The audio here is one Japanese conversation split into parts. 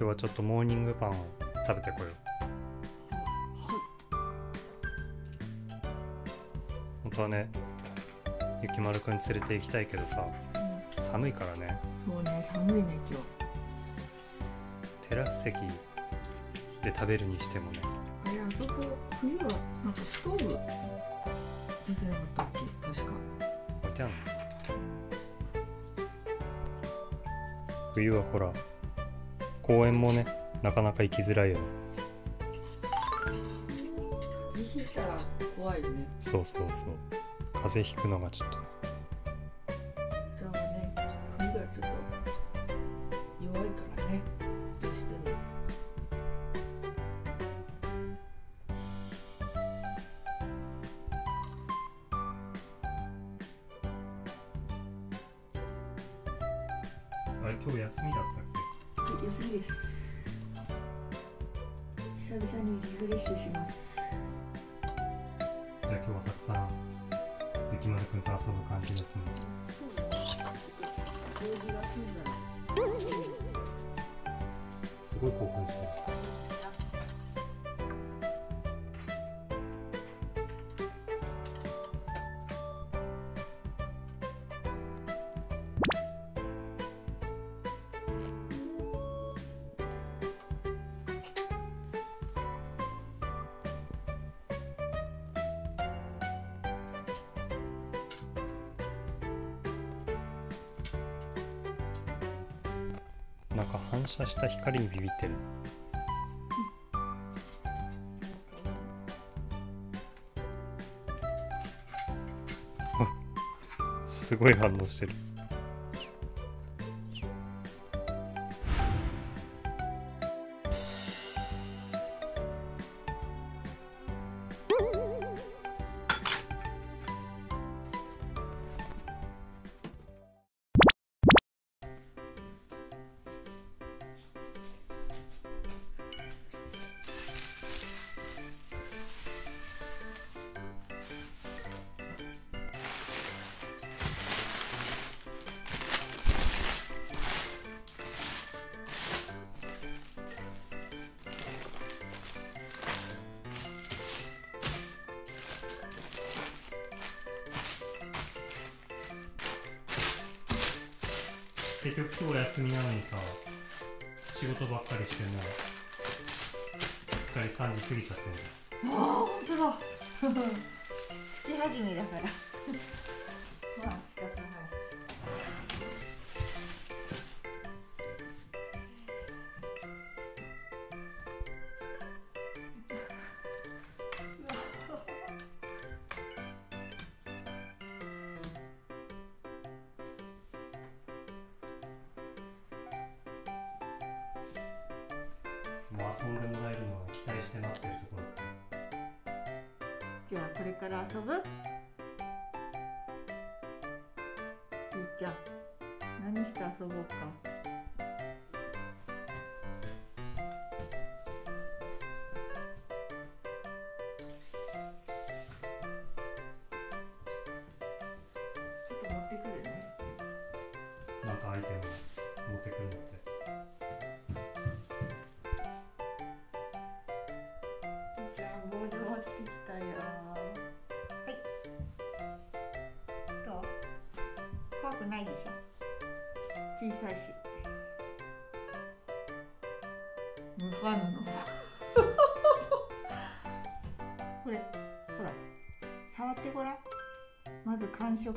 今日はちょっとモーニングパンを食べてこよう。本当はねゆきまるくん連れて行きたいけどさはい、寒いからね。うん、もうね寒いね今テラス席で食べるにしてもね。日あれあそこ冬はなんかストーブ出てなかったっけ？確か。置いてあるの？冬はほら公園もねなかなか行きづらいよね。風邪ひいたら怖いよね。そうそうそう。風邪ひくのがちょっとそれはね。冬がちょっと弱いからね。どうしても。あれ今日休みだったっはい休みです久々にリフレッシュします。けじゃあ今日はたくさんゆきまるくんと遊ぶ感じですね。そう。だね用事が済んだらすごい興奮してるなんか反射した光にビビってる。すごい反応してる。結局今日休みなのにさ仕事ばっかりしてもすっかり3時過ぎちゃってるああ本当だ。月始めだから。もう遊んでもらえるのを期待して待ってるところ。じゃあこれから遊ぶ？いいじゃん。何して遊ぼうか。ちょっと持ってくるね。なんかアイテムさし無反応これほら触ってごらん。まず感触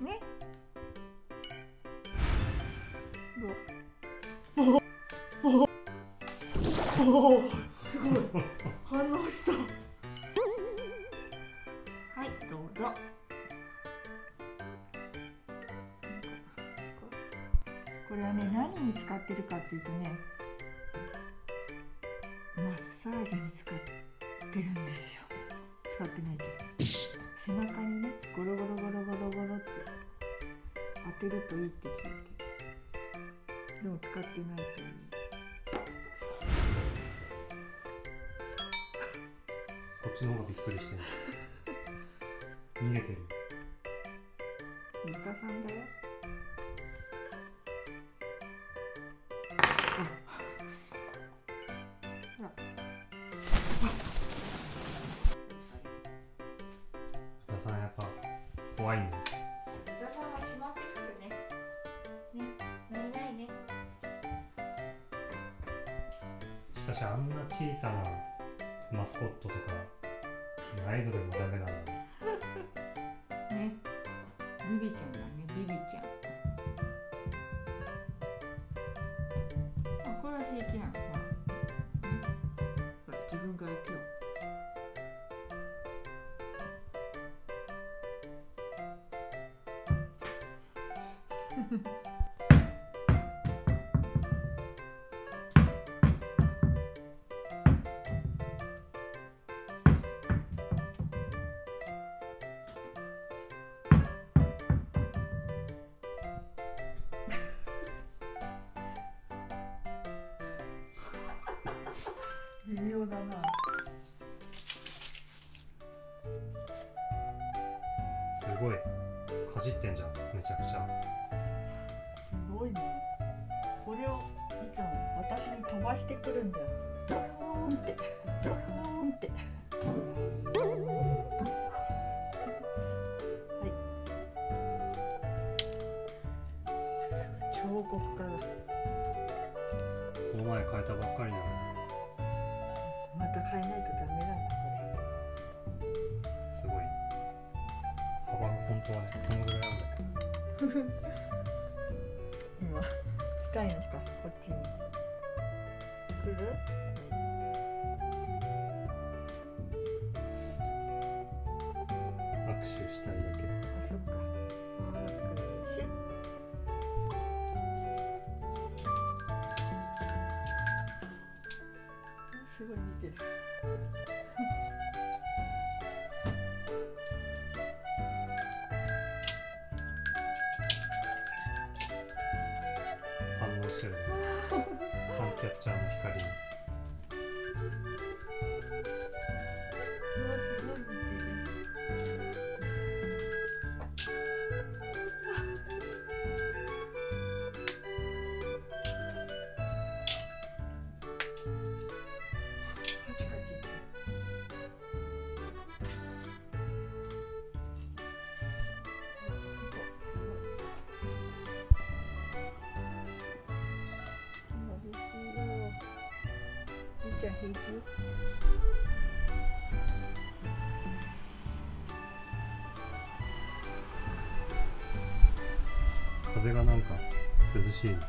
ね？どう？おおおおれはね何に使ってるかっていうとねマッサージに使ってるんですよ。使ってないけど。背中にねゴロゴロゴロゴロゴロって当てるといいって聞いて。でも使ってないという。こっちの方がびっくりしてる。逃げてる。三田さんだよかしあんな小さなマスコットとかアイドルもダメな。んだね。ビビちゃんだねビビちゃん。あこれは平気な微妙だな。すごい。かじってんじゃん。めちゃくちゃ。すごいね。これをいつも私に飛ばしてくるんだよ。ドーンって。ドーンって。はい。彫刻家だ。この前変えたばっかりなのまた変えないとダメなんだすごい。幅が本当はねこのぐらいなんだけど。今来たいのかこっちに来る、握手したいだゃ平気？風がなんか涼しいな